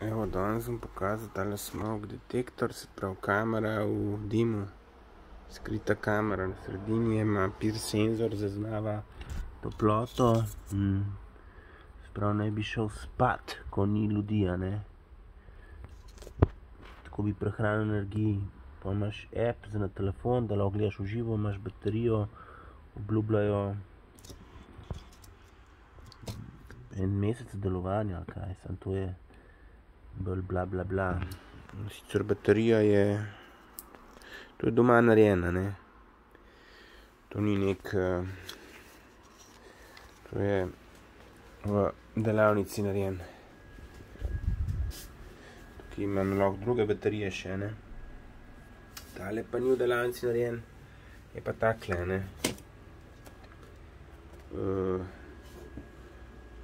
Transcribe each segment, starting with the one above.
Evo, danes bom pokazal tale smoke detektor, se pravi kamera v dimu. Skrita kamera na sredini ima pir senzor, zaznava toploto. Mm. Se pravi, naj bi šel spat, ko ni ljudi, a ne. Tako bi prehranil energiji. Pa imaš app za na telefon, da lahko gledaš v živo, imaš baterijo, obljubljajo en mesec delovanja kaj, samo to je bla bla bla. Sicer baterija je, to je doma narejena, ne. To ni neki, to je v delavnici narejen. Tukaj imam lahko druge baterije še, ne. Tale pa ni v delavnici narejen, je pa takle, ne.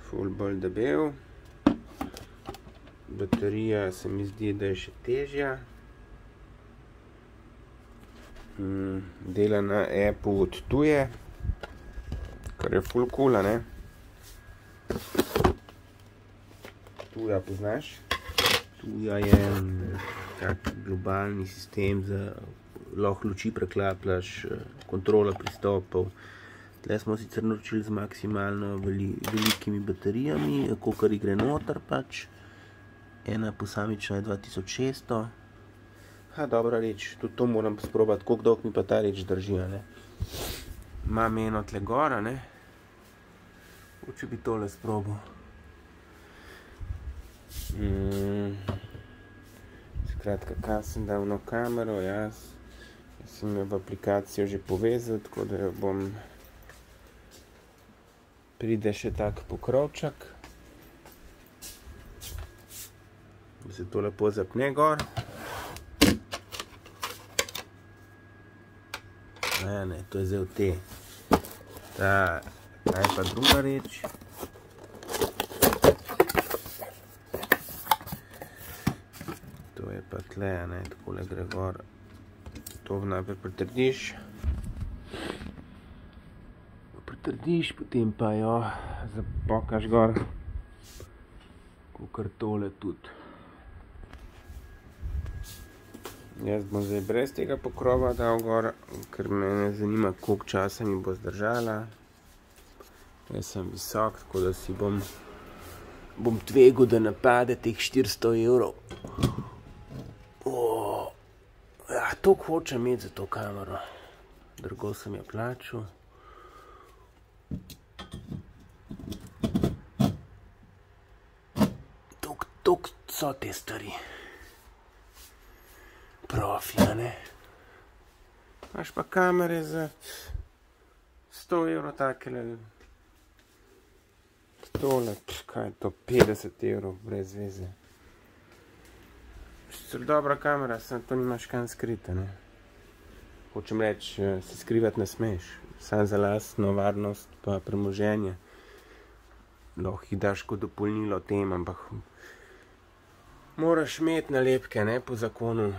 Ful bolj debel. Baterija se mi zdi, da je še težja. Dela na appu od tuje, kar je ful kul, a ne. Tuja poznaš? Tuja je tak globalni sistem za, lahko luči preklapljaš, kontrola pristopov. Tule smo sicer naročili z maksimalno velikimi baterijami, kolikor gre noter pač. Ena posamična je dva tisoč šeststo. dobra reč, tudi to moram sprobati, koliko dolgo mi pa ta reč drži. Imam eno tule gor, a ne. Mogoče bi tole sprobal. Skratka, kam sem dal ono kamero, ja, sem jo v aplikacijo že povezal, tako da jo bom, pride še tak pokrovček. Da se to lepo zapne gor. Ne, ne, to je zdaj v te. Ta, ta je pa druga reč. To je pa tule, a ne, takole gre gor. To najprej pritrdiš. Pritrdiš, potem pa jo zapokaš gor. Kakor tole tudi. Jaz bom zdaj brez tega pokrova dal gor, ker mene zanima, koliko časa mi bo zdržala. Jaz sem visok, tako da si bom, bom tvegal, da ne pade teh štiristo evrov. Ja, toliko hočem imeti za to kamero. Drago sem jo plačal. Toliko, toliko so te stvari. Profi, a ne. Imaš pa kamere za sto evrov takele. Tole, kaj je to, petdeset evrov, brez veze. Sicer dobra kamera, samo to nimaš kam skriti, a ne. Hočem reči, se skrivati ne smeš. Samo za lastno varnost pa premoženje. Lahko jih daš kot dopolnilo tem, ampak moraš imeti nalepke, ne, po zakonu.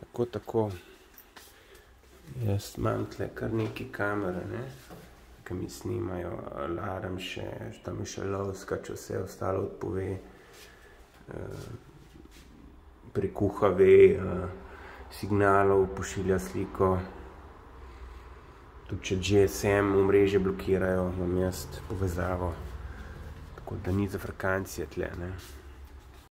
Tako, tako. Jaz imam tule kar nekaj kamer, a ne, ke mi snimajo alarm še, tam je še lovska, če vse ostalo odpove. Prek uha ve, signalov, pošilja sliko. Tudi če GSM omrežje blokirajo, imam jaz povezavo. Tako da ni zafrkancije tule, ne.